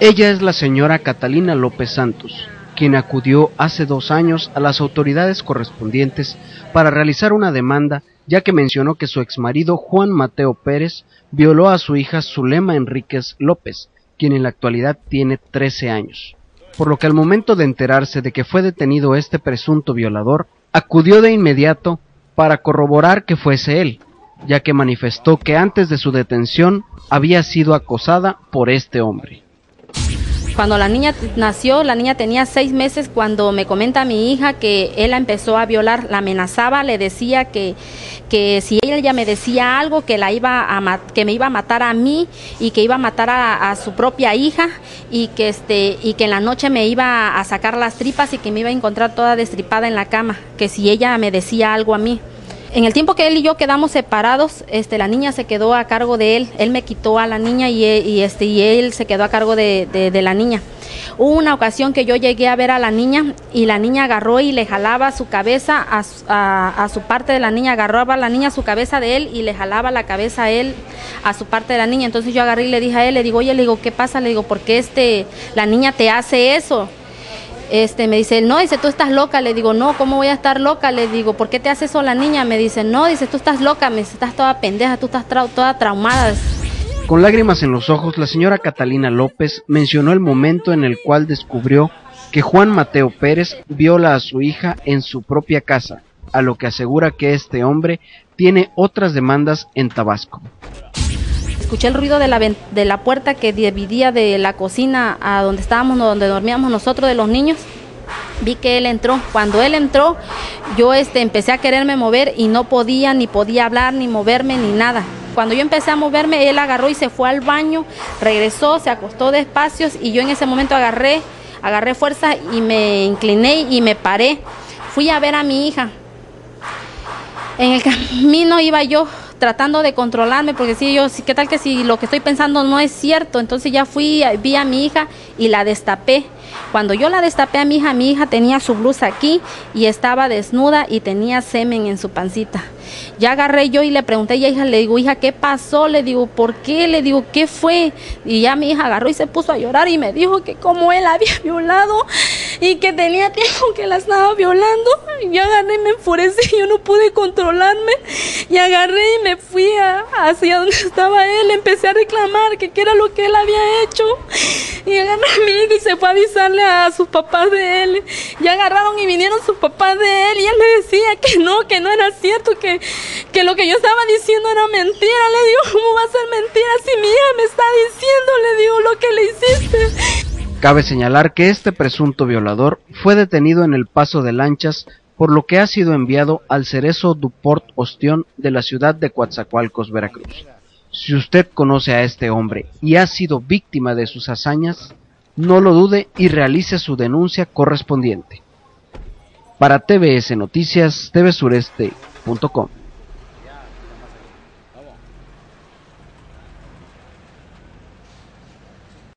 Ella es la señora Catalina López Santos, quien acudió hace dos años a las autoridades correspondientes para realizar una demanda ya que mencionó que su exmarido Juan Mateo Pérez violó a su hija Zulema Enríquez López, quien en la actualidad tiene 13 años. Por lo que al momento de enterarse de que fue detenido este presunto violador, acudió de inmediato para corroborar que fuese él, ya que manifestó que antes de su detención había sido acosada por este hombre. Cuando la niña nació, la niña tenía seis meses cuando me comenta mi hija que él la empezó a violar, la amenazaba, le decía que, que si ella me decía algo que la iba a que me iba a matar a mí y que iba a matar a, su propia hija y que este y que en la noche me iba a sacar las tripas y que me iba a encontrar toda destripada en la cama, que si ella me decía algo a mí. En el tiempo que él y yo quedamos separados, este, la niña se quedó a cargo de él. Él me quitó a la niña y, este, y él se quedó a cargo de, de, la niña. Hubo una ocasión que yo llegué a ver a la niña y la niña agarró y le jalaba su cabeza a, a, su parte de la niña, agarraba la niña su cabeza de él y le jalaba la cabeza a él a su parte de la niña. Entonces yo agarré y le dije a él, le digo, oye, le digo, ¿qué pasa? Le digo, ¿por qué este, la niña te hace eso? Este, me dice, no, dice, tú estás loca. Le digo, no, ¿cómo voy a estar loca? Le digo, ¿por qué te hace eso la niña? Me dice, no, dice, tú estás loca, me dice, estás toda pendeja, tú estás toda traumada. Con lágrimas en los ojos, la señora Catalina López mencionó el momento en el cual descubrió que Juan Mateo Pérez viola a su hija en su propia casa, a lo que asegura que este hombre tiene otras demandas en Tabasco escuché el ruido de la, de la puerta que dividía de la cocina a donde estábamos, donde dormíamos nosotros de los niños. Vi que él entró. Cuando él entró, yo este, empecé a quererme mover y no podía, ni podía hablar, ni moverme, ni nada. Cuando yo empecé a moverme, él agarró y se fue al baño, regresó, se acostó despacio y yo en ese momento agarré, agarré fuerza y me incliné y me paré. Fui a ver a mi hija. En el camino iba yo tratando de controlarme, porque si yo, ¿qué tal que si lo que estoy pensando no es cierto? Entonces ya fui, vi a mi hija y la destapé. Cuando yo la destapé a mi hija, mi hija tenía su blusa aquí y estaba desnuda y tenía semen en su pancita. Ya agarré yo y le pregunté a hija, le digo, hija, ¿qué pasó? Le digo, ¿por qué? Le digo, ¿qué fue? Y ya mi hija agarró y se puso a llorar y me dijo que como él había violado y que tenía tiempo que la estaba violando. Y yo agarré y me enfurecí, yo no pude controlarme. Y agarré y me fui hacia donde estaba él, empecé a reclamar que qué era lo que él había hecho. Y agarré a mi hija y se fue a avisarle a sus papás de él. Y agarraron y vinieron sus papás de él y él le decía que no, que no era cierto, que que, lo que yo estaba diciendo era mentira. Le digo, ¿cómo va a ser mentira si mi hija me está diciendo, le digo, lo que le hiciste? Cabe señalar que este presunto violador fue detenido en el paso de lanchas por lo que ha sido enviado al Cerezo Duport Ostión de la ciudad de Coatzacoalcos, Veracruz. Si usted conoce a este hombre y ha sido víctima de sus hazañas, no lo dude y realice su denuncia correspondiente. Para TBS Noticias,